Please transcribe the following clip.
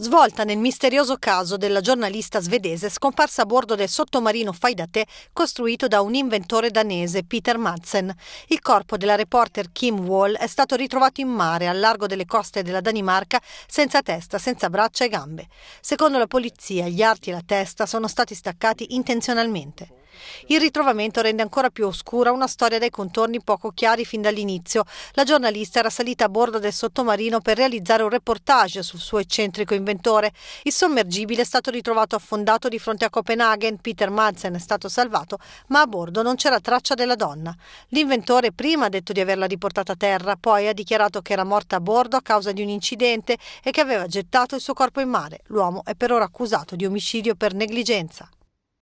Svolta nel misterioso caso della giornalista svedese scomparsa a bordo del sottomarino fai da te costruito da un inventore danese, Peter Madsen. Il corpo della reporter Kim Wall è stato ritrovato in mare al largo delle coste della Danimarca senza testa, senza braccia e gambe. Secondo la polizia, gli arti e la testa sono stati staccati intenzionalmente. Il ritrovamento rende ancora più oscura una storia dai contorni poco chiari fin dall'inizio. La giornalista era salita a bordo del sottomarino per realizzare un reportage sul suo eccentrico inventore. Il sommergibile è stato ritrovato affondato di fronte a Copenaghen. Peter Madsen è stato salvato, ma a bordo non c'era traccia della donna. L'inventore prima ha detto di averla riportata a terra, poi ha dichiarato che era morta a bordo a causa di un incidente e che aveva gettato il suo corpo in mare. L'uomo è per ora accusato di omicidio per negligenza.